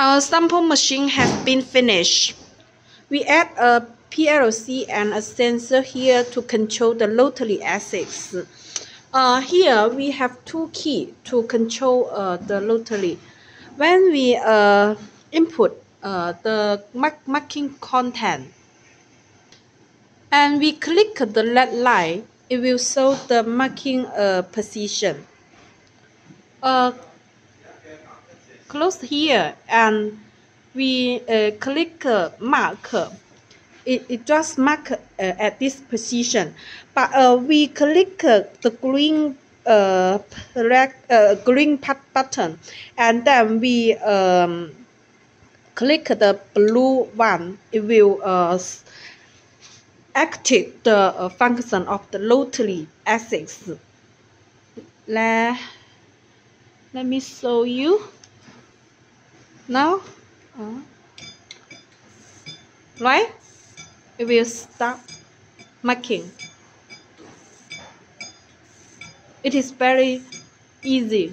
Our sample machine has been finished. We add a PLC and a sensor here to control the rotary axis. Uh, here we have two keys to control uh, the rotary. When we uh, input uh, the mark marking content and we click the red line, it will show the marking uh, position. Uh, close here and we uh, click uh, mark. It, it just mark uh, at this position. But uh, we click uh, the green uh, uh, green button. And then we um, click the blue one. It will uh, activate the uh, function of the rotary axis let, let me show you now uh, right? It will stop marking. It is very easy.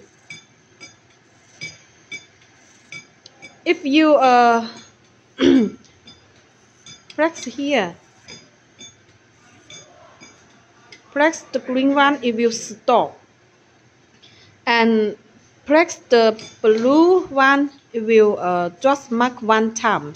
If you uh, press here. Press the green one it will stop. And press the blue one it will uh, just mark one time